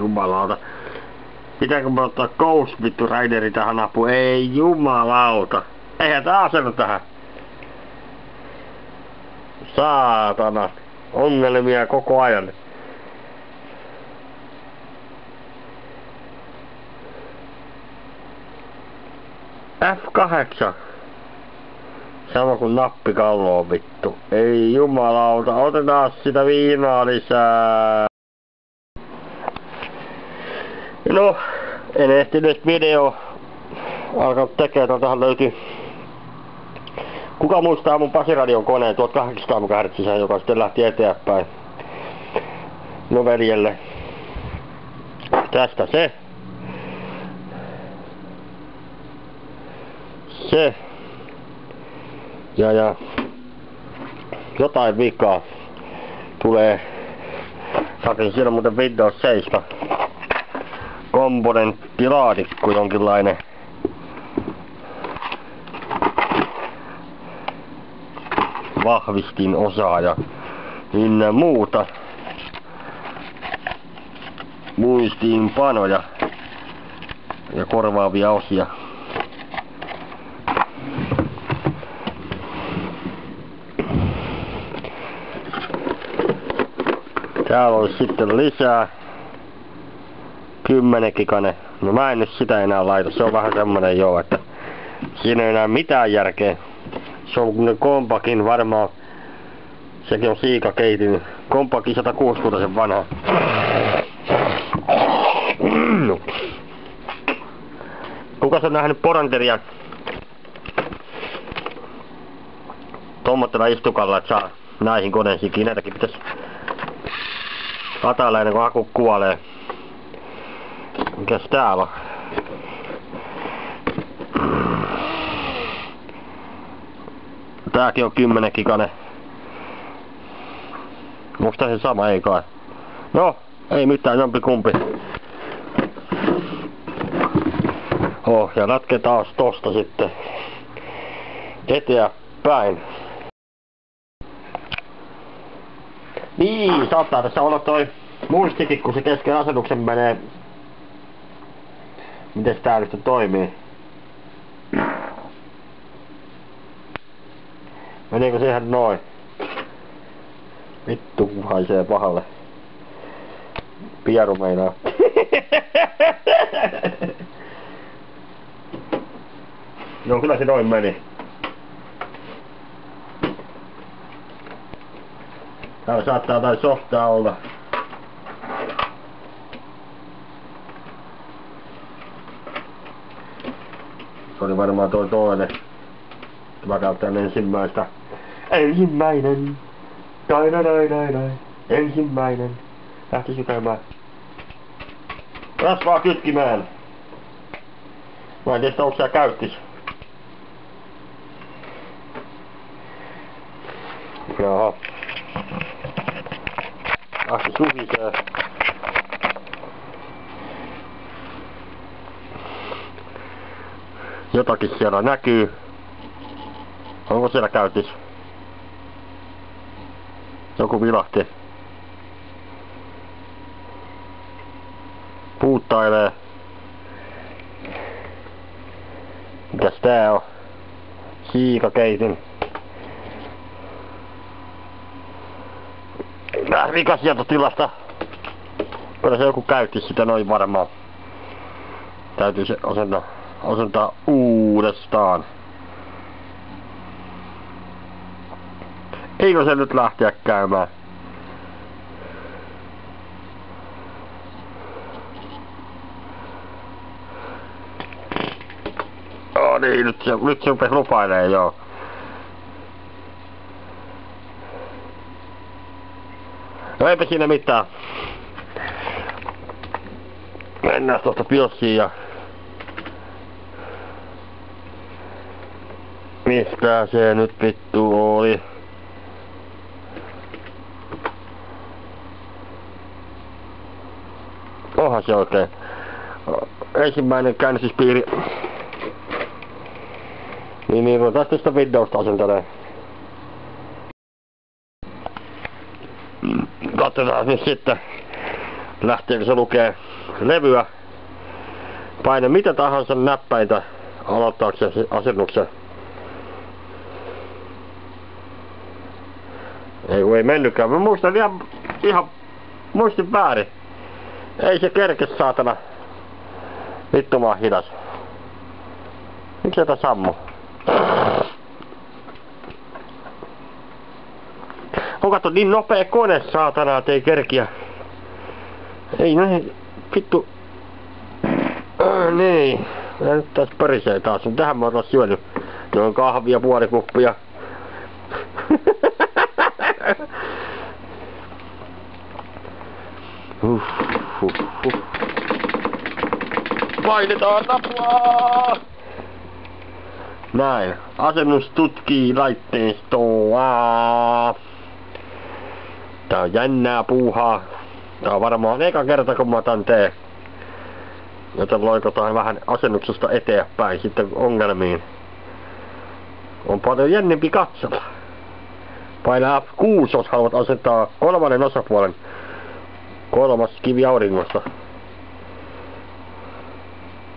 Jumalauta. Pitääkö mä ottaa Ghost vittu Raideri tähän apuun? Ei jumalauta. Eihän tää asennu tähän. Saatana. Ongelmia koko ajan. F8. Sama kuin nappikallo vittu. Ei jumalauta, otetaan sitä viinaa lisää. No, en ehtinyt video alkanut tekemään, tähän löytyy Kuka muistaa mun Pasiradion koneen 1800 MHz, joka sitten lähti eteenpäin? No veljelle. Tästä se. Se. Ja ja. Jotain vikaa tulee. Saatiin siellä muuten Windows 7 komponenttilaatikko jonkinlainen. Vahvistin osaa ja ynnä muuta. Muistiinpanoja ja korvaavia osia. Täällä olisi sitten lisää. 10 gigane. No mä en nyt sitä enää laita. Se on vähän semmonen joo, että siinä ei enää mitään järkeä. Se on kun kompakin varmaan. Sekin on siikakeitin. Kompakin 160 vanha. Kuka on nähnyt poranteria? Tommottena istukalla, että saa näihin koneisiin. Näitäkin pitäisi atailla ennen kuin haku kuolee. Mikäs täällä on? Tääkin on 10 gigane. Tää se sama? Ei kai. No, ei mitään, jompi kumpi. Oh, ja ratke taas tosta sitten eteenpäin. Niin, saattaa tässä olla toi muistikin, kun se kesken asetuksen menee Miten tää nyt toimii? Meneekö se ihan noin? Vittu haisee pahalle. Pieru meinaa. no kyllä se noin meni. Täällä saattaa jotain softaa olla. Se oli varmaan toi toinen. Mä käytän ensimmäistä. Ensimmäinen. Dai dai dai dai dai. Ensimmäinen. Lähti sykämään. Rasvaa kytkimään. Mä en tiedä, onko siellä käyttis. Jaha. Ahti suhisee. Jotakin siellä näkyy. Onko siellä käytis? Joku vilahti. Puuttailee. Mitäs tää on? Siikakeitin. Vähän vikasietotilasta. Kyllä se joku käytti sitä noin varmaan. Täytyy se osentaa asentaa uudestaan. Eikö se nyt lähteä käymään? Oh niin, nyt se, nyt se rupesi lupailee joo. No eipä siinä mitään. Mennään tuosta piossiin ja Mistä se nyt vittu oli? Onhan se oikein. Ensimmäinen käynnistyspiiri. Niin, niin, ruvetaan tästä Windowsta asentamaan. Katsotaan nyt sitten. lähteekö se lukee levyä. Paina mitä tahansa näppäitä aloittaaksesi asennuksen. Ei kun ei mennytkään. Mä muistan ihan, ihan muistin väärin. Ei se kerke saatana. Vittu mä hidas. Miksi tätä sammu? On katso niin nopea kone saatana, että ei kerkiä. Ei näin, vittu. Äh, niin. Nyt tässä pörisee taas. Tähän mä oon syönyt. Noin kahvia, puoli Painetaan nappulaa! Näin. Asennus tutkii laitteistoa. Tää on jännää puuhaa. Tää on varmaan eka kerta kun mä otan tee. Joten loikotaan vähän asennuksesta eteenpäin sitten ongelmiin. On paljon jännempi katsella. Paina F6, jos haluat asentaa kolmannen osapuolen. Kolmas kivi auringosta.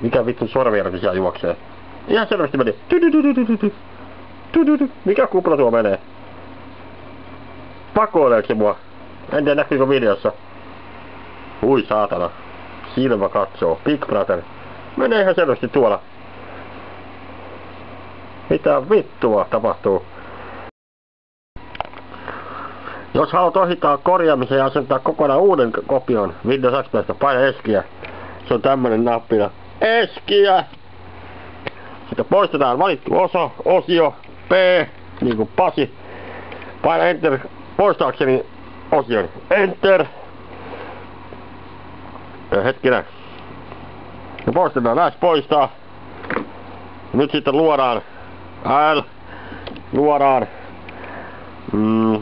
Mikä vittu sormijärki siellä juoksee? Ihan selvästi meni. Mikä kupla tuo menee? Pakoileeko se mua? En tiedä näkyykö videossa. Ui saatana. Silmä katsoo. Big Brother. Menee ihan selvästi tuolla. Mitä vittua tapahtuu? Jos haluat ohittaa korjaamisen ja asentaa kokonaan uuden kopion Windows XPstä, paina eskiä. Se on tämmönen nappina. Eskiä! Sitten poistetaan valittu osa, osio, P, niin kuin Pasi. Paina Enter poistaakseni osion. Enter. Ja hetkinen. Ja poistetaan lähes poistaa. Nyt sitten luodaan L. Luodaan. Mm.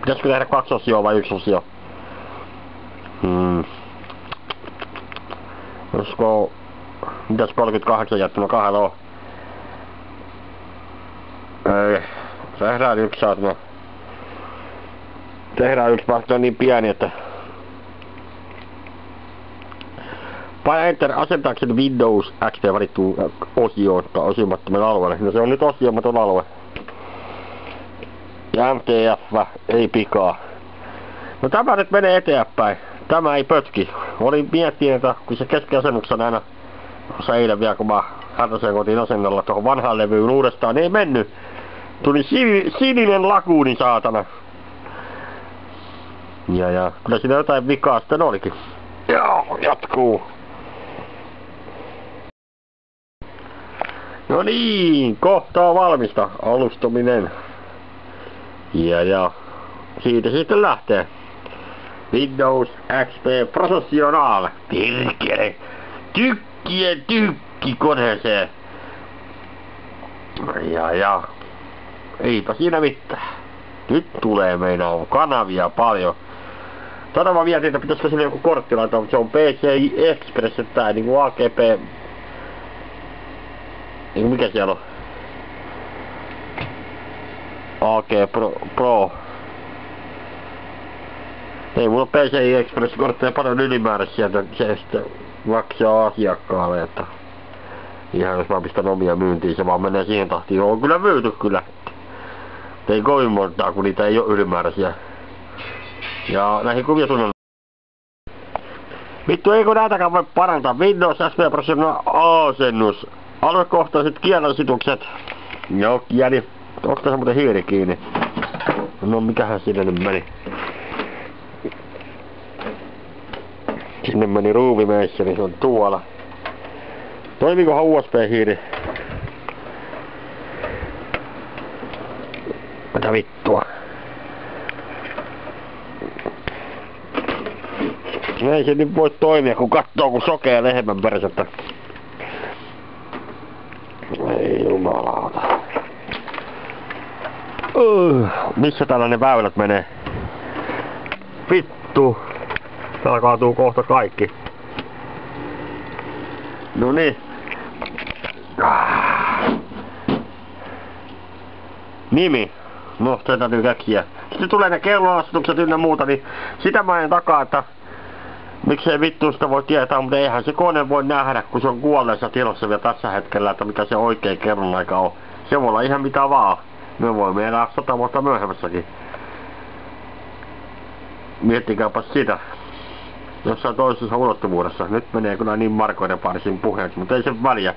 Pitäisikö tehdä kaksi osioa vai yksi osio? Hmm. Olisiko... Mitäs 38 jättänyt kahdella on? Ei. Tehdään yksi saatana. Tehdään yksi, vaikka on niin pieni, että... Paina Enter asentaakseni Windows XP valittuu osioon tai osiomattoman alueelle. No se on nyt osiomaton alue. Ja MTF ei pikaa. No tämä nyt menee eteenpäin. Tämä ei pötki. Olin miettinyt, että kun se keskiasennuksessa aina se eilen vielä, kun mä hätäsen kotiin asennolla tuohon vanhaan levyyn uudestaan, niin ei mennyt. Tuli si sininen lakuuni, saatana. Ja, ja kyllä siinä jotain vikaa sitten olikin. Joo, jatkuu. No niin, kohta on valmista alustuminen. Ja, ja siitä sitten lähtee. Windows XP Professional. Pirkele. Tykkien tykki koneeseen. Ja, ja. Eipä siinä mitään. Nyt tulee meidän kanavia paljon. Tätä mä mietin, että pitäisikö sinne joku kortti laittaa, mutta se on PCI Express, tää niinku AGP... Niinku mikä siellä on? AG Pro, Pro. Ei mulla PCI Express kortteja paljon ylimääräisiä, että se sitten maksaa asiakkaalle, että ihan jos mä pistän omia myyntiin, se vaan menee siihen tahtiin. On kyllä myyty kyllä. Ei kovin montaa, kun niitä ei ole ylimääräisiä. Ja näihin kuviosuunnan... Vittu, eikö näitäkään voi parantaa? Windows SP Professional asennus. Aluekohtaiset kielositukset. Joo, kieli. Onko tässä muuten hiiri kiinni? No mikähän sinne nyt meni? Sinne meni ruuvimeissari, niin se on tuolla. Toimikohan USB-hiiri? Mitä vittua? Ei se nyt voi toimia, kun kattoo kun sokee lehmän persettä. Ei jumalauta. Uh, missä tällainen väylät menee? Vittu. Täällä kaatuu kohta kaikki. No niin. Nimi. No, se täytyy käkiä. Sitten tulee ne kelloasetukset ynnä muuta, niin sitä mä en takaa, että miksei vittu sitä voi tietää, mutta eihän se kone voi nähdä, kun se on kuolleessa tilassa vielä tässä hetkellä, että mitä se oikein kerron aika on. Se voi olla ihan mitä vaan. Me voimme elää sata vuotta myöhemmässäkin. Miettikääpä sitä jossain toisessa ulottuvuudessa. Nyt menee kyllä niin markoiden parsin puheeksi, mutta ei se väliä.